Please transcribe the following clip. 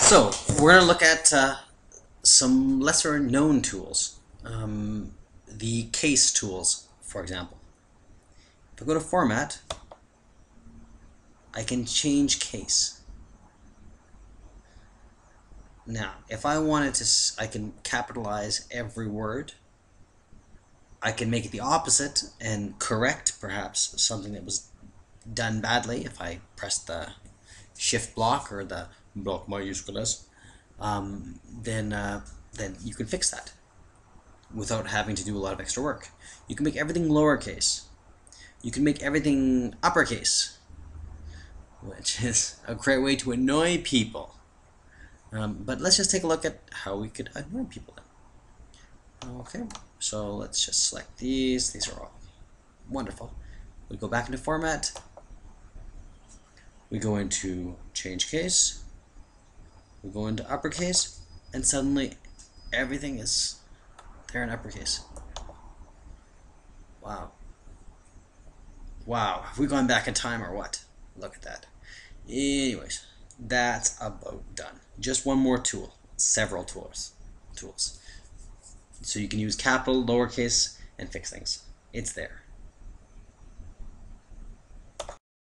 So we're going to look at uh, some lesser known tools. Um, the case tools, for example. If I go to Format, I can change case. Now, if I wanted to, I can capitalize every word. I can make it the opposite and correct perhaps something that was done badly if I press the shift block or the block majusculas, um, then uh, then you can fix that without having to do a lot of extra work. You can make everything lowercase. You can make everything uppercase, which is a great way to annoy people. Um, but let's just take a look at how we could annoy people then. Okay, so let's just select these. These are all wonderful. We go back into format. We go into change case. We go into uppercase, and suddenly everything is there in uppercase. Wow. Wow, have we gone back in time or what? Look at that. Anyways, that's about done. Just one more tool. Several tools. Tools. So you can use capital, lowercase, and fix things. It's there.